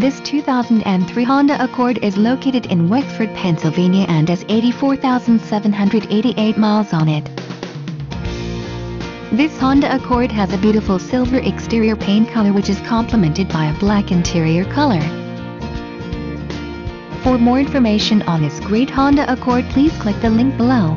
This 2003 Honda Accord is located in Wexford, Pennsylvania and has 84,788 miles on it. This Honda Accord has a beautiful silver exterior paint color which is complemented by a black interior color. For more information on this great Honda Accord please click the link below.